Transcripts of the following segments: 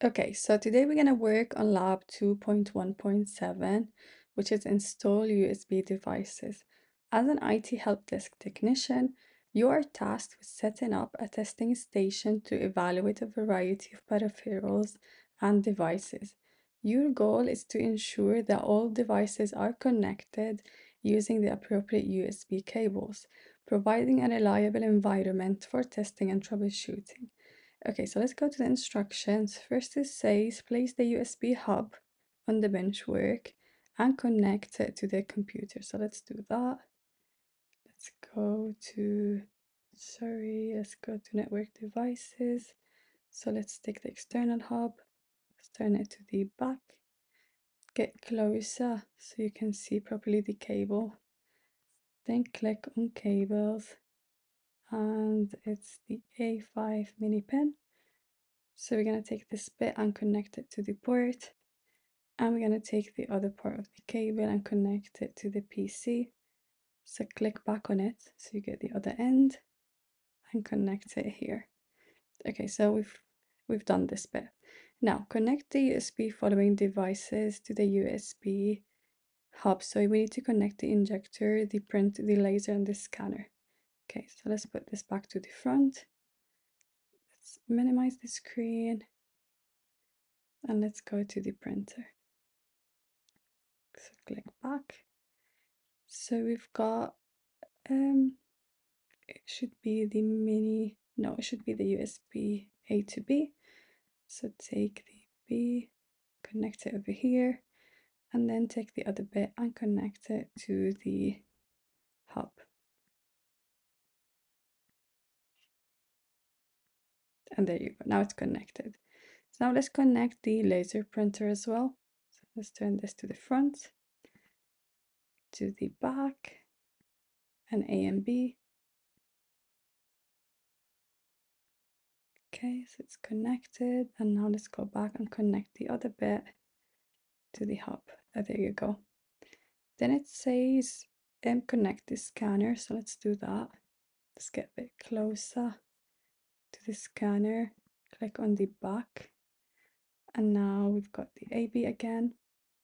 Okay, so today we're going to work on lab 2.1.7, which is install USB devices. As an IT help desk technician, you are tasked with setting up a testing station to evaluate a variety of peripherals and devices. Your goal is to ensure that all devices are connected using the appropriate USB cables, providing a reliable environment for testing and troubleshooting. Okay, so let's go to the instructions. First it says place the USB hub on the bench work and connect it to the computer. So let's do that. Let's go to, sorry, let's go to network devices. So let's take the external hub, let's turn it to the back, get closer so you can see properly the cable. Then click on cables and it's the A5 mini pin. So we're going to take this bit and connect it to the port. And we're going to take the other part of the cable and connect it to the PC. So click back on it so you get the other end and connect it here. Okay, so we've we've done this bit. Now connect the USB following devices to the USB hub. So we need to connect the inkjet, the print, the laser, and the scanner. Okay, so let's put this back to the front. Let's minimize the screen and let's go to the printer. So click back. So we've got, um, it should be the mini, no, it should be the USB A to B. So take the B, connect it over here, and then take the other bit and connect it to the hub. And there you go, now it's connected. So now let's connect the laser printer as well. So let's turn this to the front, to the back, and A and B. Okay, so it's connected. And now let's go back and connect the other bit to the hub. Oh, there you go. Then it says um, connect the scanner. So let's do that. Let's get a bit closer to the scanner. Click on the back. And now we've got the AB again.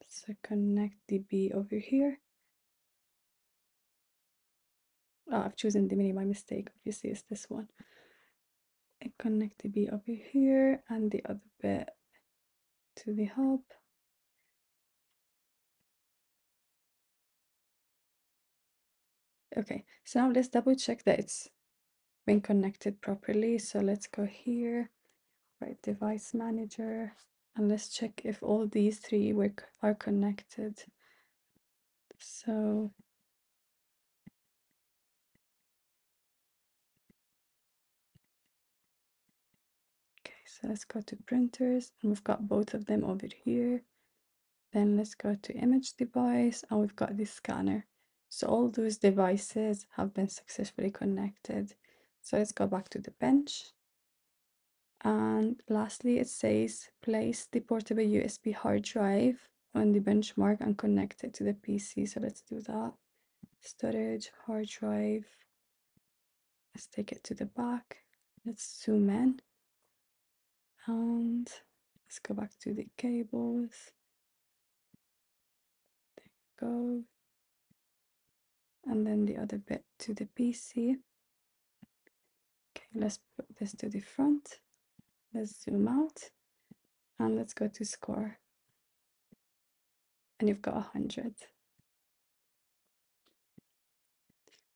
So connect the B over here. Oh, I've chosen the mini by mistake. Obviously, it's this one. And connect the B over here and the other bit to the hub. Okay, so now let's double check that it's been connected properly. So let's go here, right device manager, and let's check if all these three work are connected. So okay, so let's go to printers and we've got both of them over here. Then let's go to image device and we've got the scanner. So all those devices have been successfully connected. So let's go back to the bench. And lastly, it says place the portable USB hard drive on the benchmark and connect it to the PC. So let's do that. Storage, hard drive. Let's take it to the back. Let's zoom in. And let's go back to the cables. There you go and then the other bit to the PC. Let's put this to the front. Let's zoom out and let's go to score. And you've got 100.